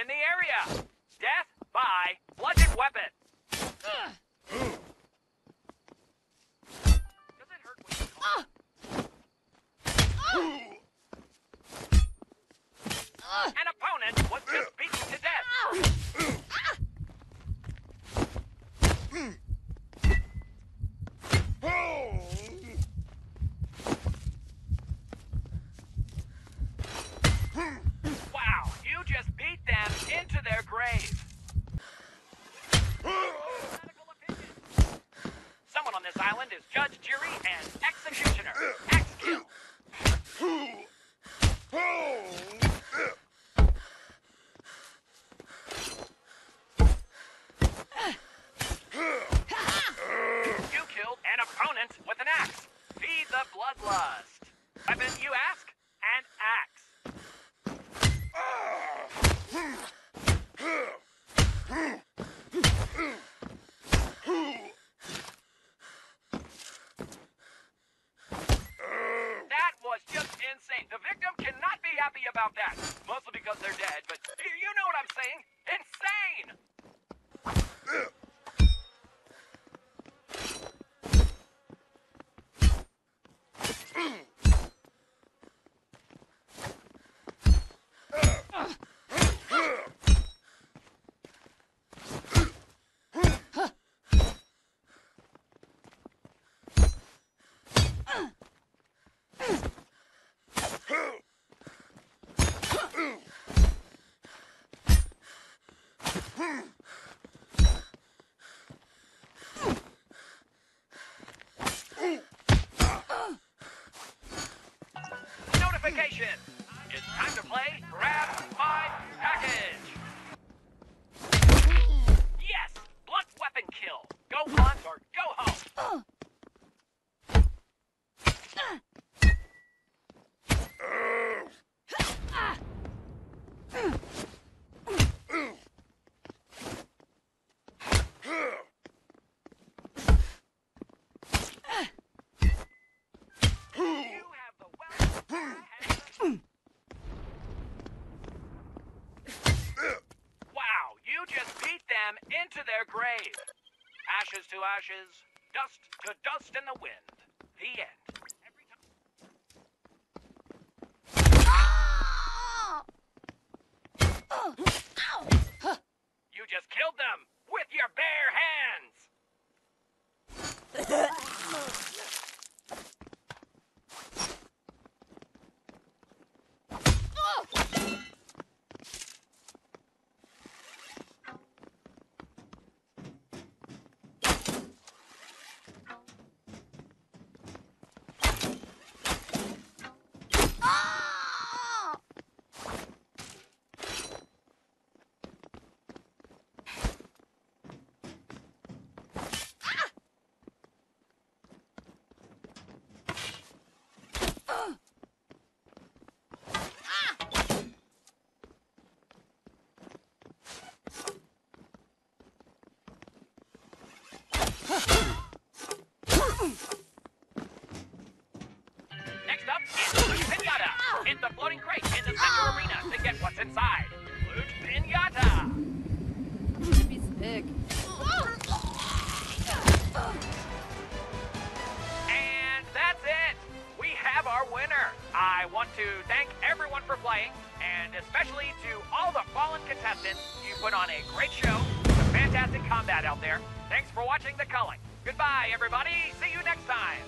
in the area. Death by bludgeon weapon. Does about that. Mostly because they're dead, but you you know what I'm saying. Insane! Notification! It's time to play Grab grave. Ashes to ashes, dust to dust in the wind. The end. Hit the floating crate in the center arena to get what's inside. Loot Pinata. He's big. And that's it. We have our winner. I want to thank everyone for playing, and especially to all the fallen contestants. You put on a great show. Some fantastic combat out there. Thanks for watching The Culling. Goodbye, everybody. See you next time.